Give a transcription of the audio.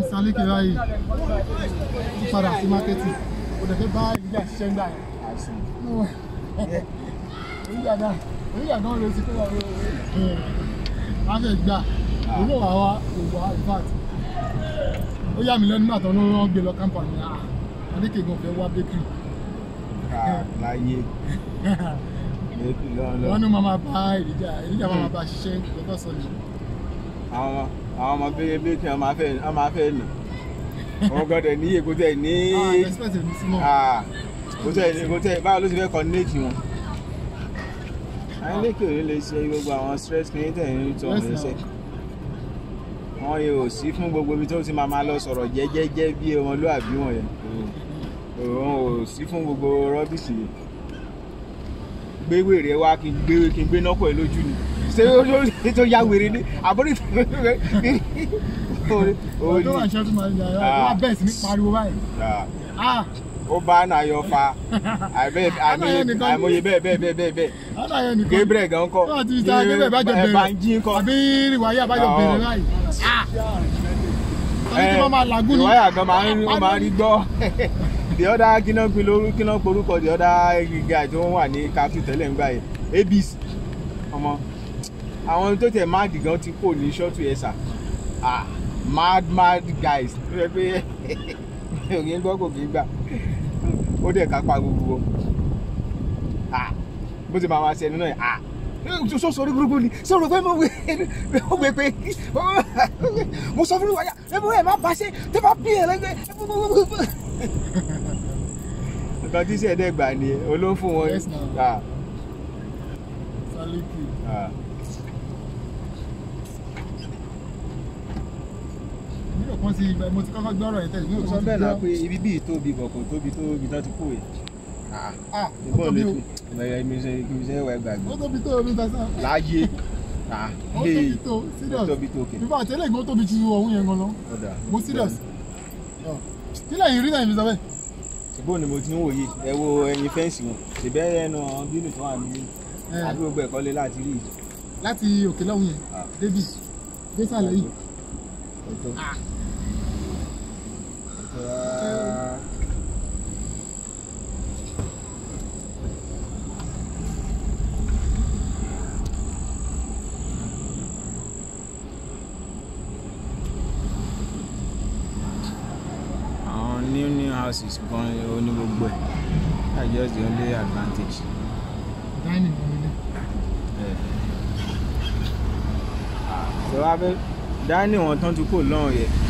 Mr. Lékè báyìí ó padà sí mákẹ́tì ó dẹ̀ fẹ́ bá ìdíjà ṣiṣẹ́ ń gbà yẹn. oníjà náà oníjà náà ló ti kó wọ́n fẹ́ gbà náà wà wá òwò advert ó yà mí lẹ́nu náà tán ló rán gbé lọ kámpà ní à Lékè gan fẹ́ wá bakery láyé wọ́n ní máa bá ìdíjà ìdíjà máa bá ṣiṣẹ́ lọ́tọ̀ sọ ni. Àwọn ọmọ bébé kí wọn máa fẹ́ wọn nù. Wọn gbọ́dọ̀ ní èkó tẹ ní. Ah mọ́. Ah, kó tẹ ní kó tẹ báwo ló ti fẹ́ coordinate wọn. àwọn Lékè ò ní lè ṣe gbogbo àwọn stress kí ní Yes, ọ̀hún ṣe wọn yóò sí fún gbogbo ibi tó ti máa máa lọ sọ̀rọ̀ jẹ́jẹ́jẹ́ bí ọmọlúwàbí wọn yẹn. Wọn ò sí fún gbogbo rọ́bìsì yìí. Gbé wèrè wá kí n gbé kí n gbé nọ́kọ̀ ẹ̀ lójú ni ṣé ó tó ya wèrè ni? Àbórí tó wà ṣẹ́ tó máa ń yàrá wá bẹ́ẹ̀ sí ní pariwo báyìí. ah. Ó bá nàyọ fa. Àìmọye bẹ́ẹ̀ bẹ́ẹ̀ bẹ́ẹ̀ bẹ́ẹ̀ bẹ́ẹ̀. Gabriel gan kọ́. Banji kọ́. Àbí ìwáyà bá jọ Ah, bẹ̀rẹ̀ báyìí. ah. Àbí tí wọ́n máa ń rí gbọ́. The other kíná gbin lórí kíná porúkọ the other guy tó wà ní capital tẹ́lẹ̀ ń gbà yẹn. Abc. Ọmọ àwọn tó tẹ̀ máàdì gan ti kò ní ṣọ́ọ̀tù yẹn sà ah mad mad guys. Tó yẹ pé òkè ń gbọ́ kò kì í gbà. Ó dẹ̀ ká pa gbogbo. Ah bó ti máa wá sí ẹni náà ah so sori burúkú ni? Sọ̀rọ̀ pé mo wé pé? Mo sọ fún wáyà ẹ bọ ẹ má bá ṣe tẹ bá bí ẹ lẹgbẹ nǹkan tí sẹ́ẹ̀dẹ̀ gbà ni olóńfún wọn. Yes, now. Ah, Saliki. ah. Sí ibẹ̀ mo ti kọ́kọ́ gbọ́ ọ̀rọ̀ yẹn tẹ́lẹ̀ mi ò mo sọ bẹ́ẹ̀ náà pé ibi bíi tóbi bọ̀ kò tóbi tó ibi tó ti kú yìí ó ìbọn lè o. fi ìbẹ̀rẹ̀ mi ṣe kí mi ṣe wẹ̀ gbàgbé. Ó tóbi tó omi tẹ̀sán láyé. Ah, ó tóbi tó ó serious tóbi tó kè nígbà tẹ́lẹ̀ gan tóbi ju ọ̀hún yẹn gan lọ. Mo serious. Kí lẹ́yìn rí náà mi sọ bẹ́ẹ̀. ṣùgbọ́n ni mo ti ń wòye? Ẹ wo ẹyin fẹ́ǹsì wọn. Ṣèbẹ́ ẹnu bínú tó wà ní Eh. gbogbo ẹ̀kọ́ lé láti rí yìí. láti òkè lọ́hùn yẹn. Ah. débi désàlẹ̀ yìí Ọ̀tọ̀. Ah. Ọ̀tọ̀ rárá. àwọn new new houses gan oní gbogbo ẹ̀ that's just the only advantage. dining wọn nílé tó wá fẹ́ dání wọn tán ti kò lọ́hùn yẹ.